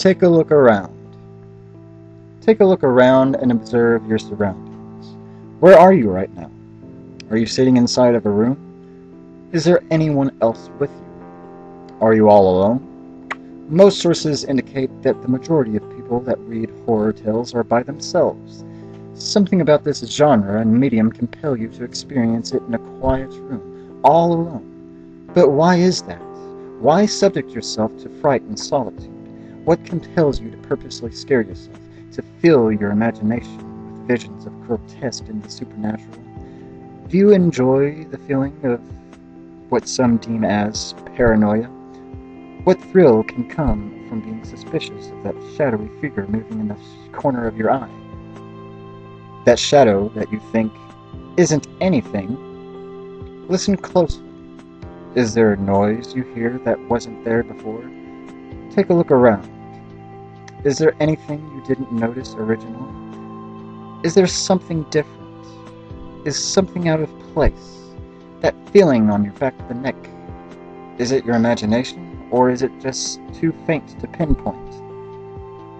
Take a look around. Take a look around and observe your surroundings. Where are you right now? Are you sitting inside of a room? Is there anyone else with you? Are you all alone? Most sources indicate that the majority of people that read horror tales are by themselves. Something about this genre and medium compel you to experience it in a quiet room, all alone. But why is that? Why subject yourself to fright and solitude? What compels you to purposely scare yourself, to fill your imagination with visions of grotesque and the supernatural? Do you enjoy the feeling of what some deem as paranoia? What thrill can come from being suspicious of that shadowy figure moving in the corner of your eye? That shadow that you think isn't anything. Listen closely. Is there a noise you hear that wasn't there before? Take a look around. Is there anything you didn't notice originally? Is there something different? Is something out of place? That feeling on your back of the neck. Is it your imagination, or is it just too faint to pinpoint?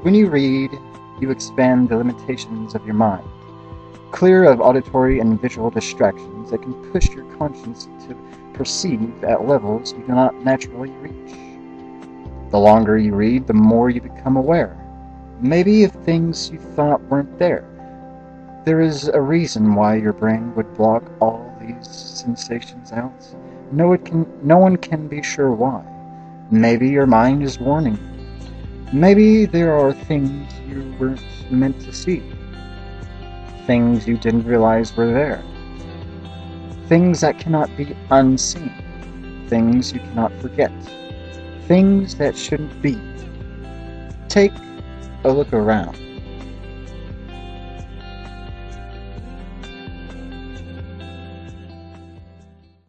When you read, you expand the limitations of your mind, clear of auditory and visual distractions that can push your conscience to perceive at levels you do not naturally reach. The longer you read, the more you become aware. Maybe of things you thought weren't there. There is a reason why your brain would block all these sensations out. No one can, no one can be sure why. Maybe your mind is warning you. Maybe there are things you weren't meant to see. Things you didn't realize were there things that cannot be unseen, things you cannot forget, things that shouldn't be. Take a look around.